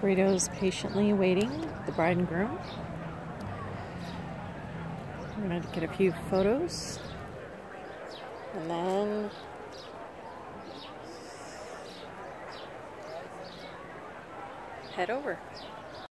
Burrito's patiently waiting the bride and groom. We're going to get a few photos. And then head over.